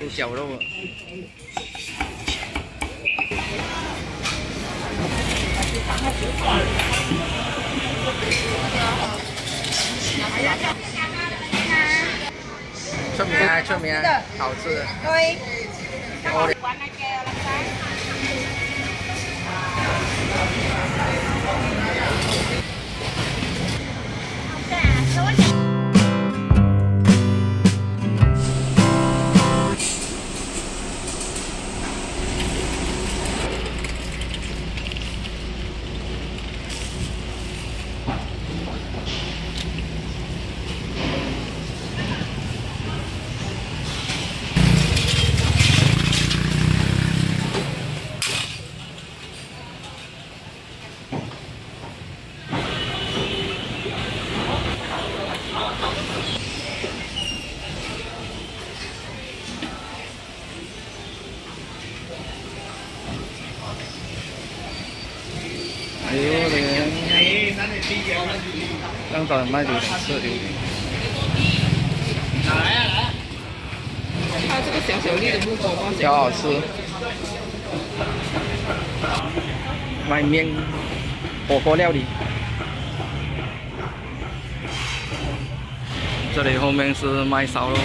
猪脚肉。出名啊，出名啊，好吃 的。对。我榴莲，刚才卖榴莲吃榴莲，它这个小小粒的木瓜吗？比较好吃。卖面，火锅料理。这里后面是卖烧肉。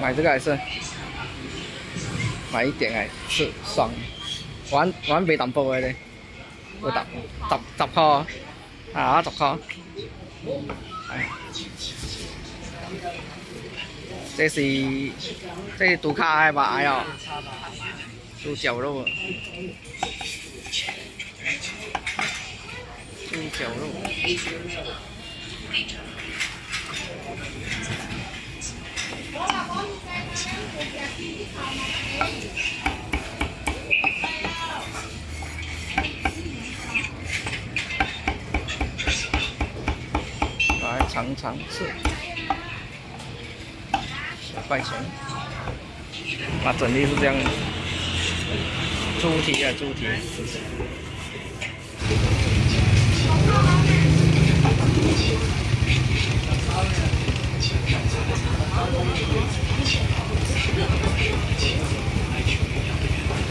买这个还是买一点来吃爽，玩玩未淡薄的咧，有淡十十块啊十块，哎，这是这是杜卡的吧？哎呦，猪脚肉，猪脚肉。 来尝尝吃，十块钱。它整体是这样的，猪蹄啊，猪蹄。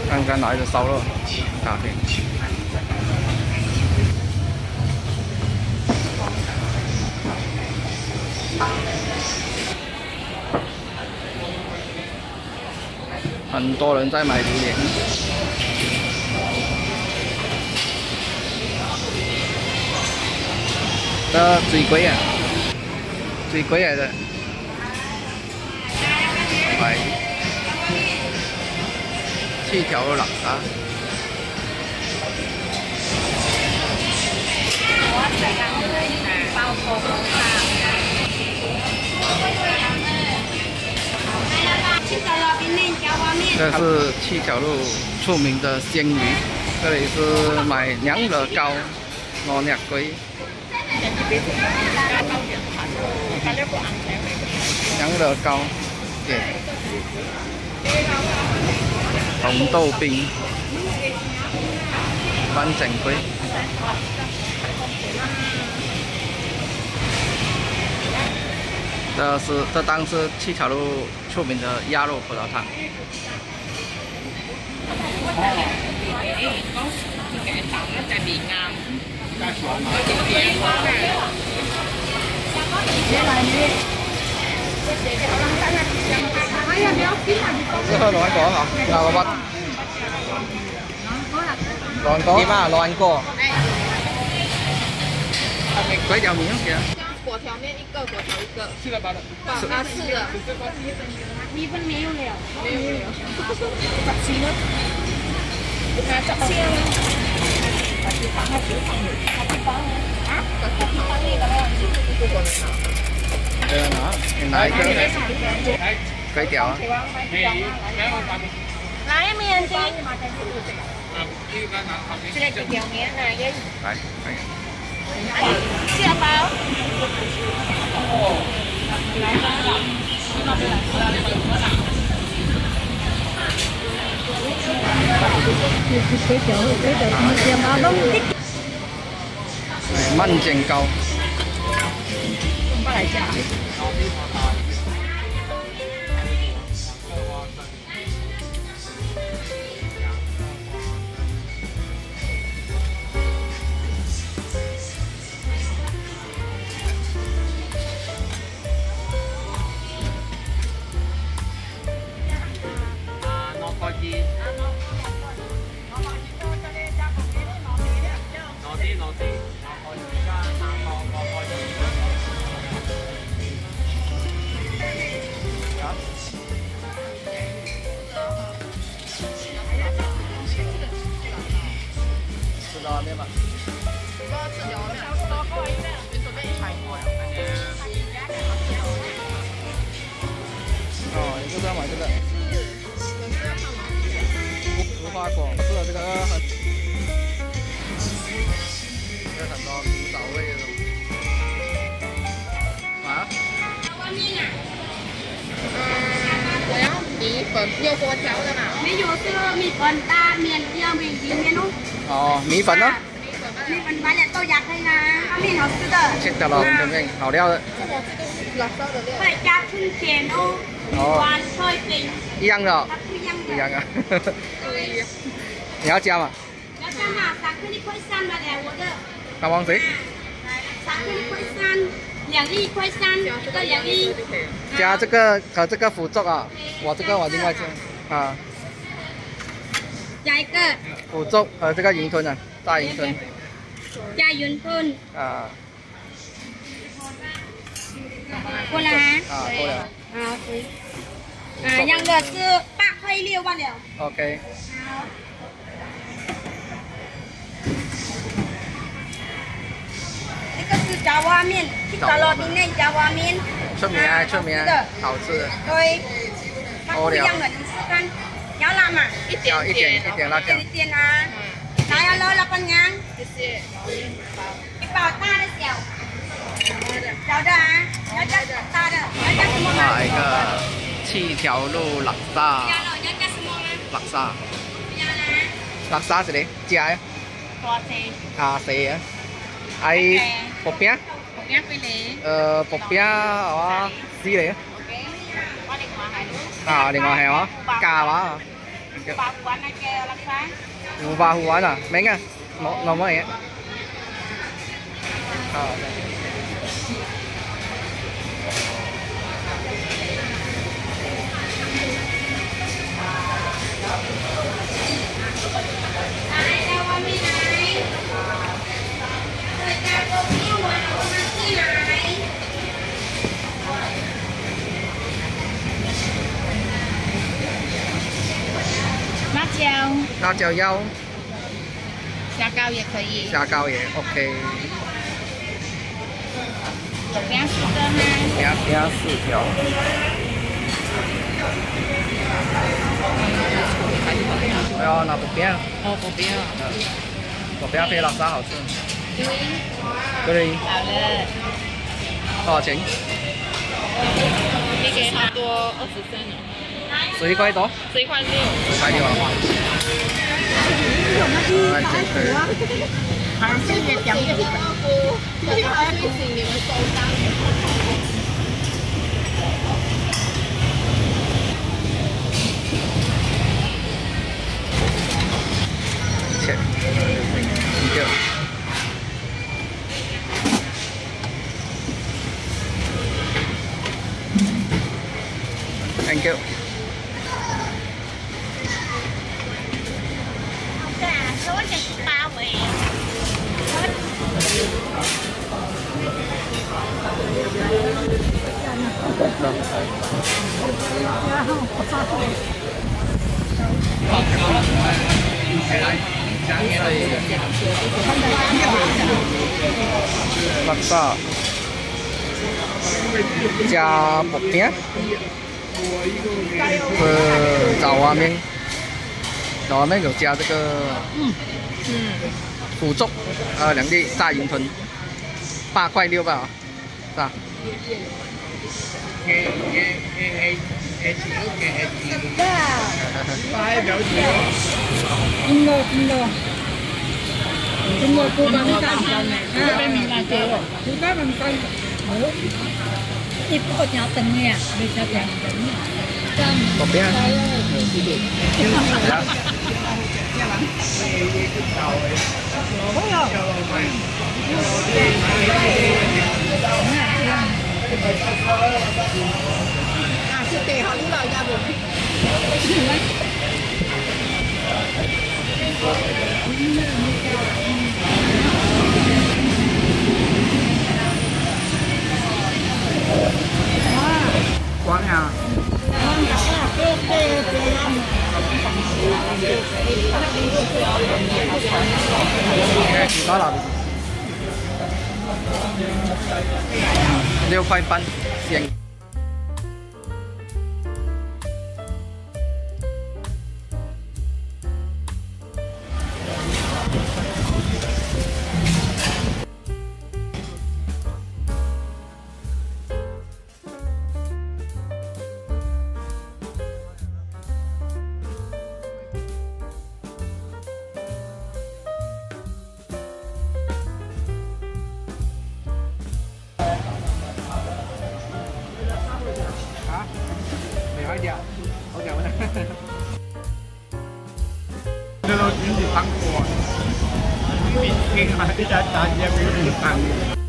看看哪一个烧肉，大片。很多人在买榴莲，这最贵啊，最贵来的，买七条肉啊。这是七条路出名的鲜鱼，这里是买娘惹糕，五廿几。娘惹糕，对，红豆冰，番整龟。这是这当是七条路出名的鸭肉葡萄汤。Rất hơi loạn cổ hả? Nào là bắt Loạn cổ Gì mà loạn cổ Quấy dầu miếng kìa 果条面一个，果条一个。四个八的，啊，是的。米粉没有了，没有没有。十四咯，啊十四咯，十四放喺小房，十四放啊，十四放呢个咧。这个拿，你拿一个 cây kéo lái miền chị. Cái này cây kéo nghĩa này, gì đấy chưa bao cái chỗ cái chỗ chưa bao? Đúng tích măn chèn cầu. Không phải chả. phần nhiều cô cháu ra bảo. Ví dụ như mì phần ba miền kia mình thì miền úc. Ờ mì phần đó. Mì phần ba là tôi giặt hay là mì học sư tử sư tử là đường anh hảo đeo rồi phải cha chung chèn ô quan ờ. soi tình. Yang rồi yang à. Nhớ chưa mà nhớ chưa mà sáng khi đi quay san mà để uống được cảm ơn gì à, sáng khi đi quay san. 两粒khoai san 这两粒加这个和这个辅助啊，我这个我另外加啊， 加一个辅助和这个云吞啊，大云吞加云吞啊过来啊啊，够了啊对啊样的是八块六罢了，OK。 是炸蛙面，去打捞丁内炸蛙面，出名啊，出名是的，好吃的，对，它不一样的，你试试看。要辣吗？一要一点一点辣椒一。点啊。还要捞老板娘，谢谢。一包大的小，小的啊，要加大的，要加什么吗？下一个七条路辣沙，要了，要加什么吗？辣沙，要啦，辣沙是你加啊，多些。啊四啊， ai popia popia với lì ờ popia ở gì đấy? À điện ngoài hả? Cà quá và hù quá nè à. à? mấy nghe nó nó mới ạ Thank you. 辣椒要？虾糕也可以。虾糕也 OK。有不要四个吗？不要不要四条。哎呦，那不变。哦，不变。嗯，我不要变，老沙好吃。对。对。好了。多少钱？你给他多二十分了。十一块多。十一块六。十一块六啊！啊，真可以。好像是越讲越粉。最近你们收单。切，一个。Thank you。 辣沙加薄饼，呃，炸蛙面，炸蛙面有加这个嗯，腐竹，呃，两粒大云吞，八块六吧，是吧？ Kinh lô, kinh lô Kinh lô cô bán tăng Cô bên mình là chế rồi Cô bán bằng tăng Đúng Thì cô nhỏ tình nè Bây giờ là tình Một bé Hãy subscribe cho kênh Ghiền Mì Gõ Để không bỏ lỡ những video hấp dẫn à chưa kể họ cũng lời ra buồn quán nào? Đó là điều khoai bánh xiềng. Đưa lo chuyện gì tăng của bị kia mà cái trả trả giá bị tăng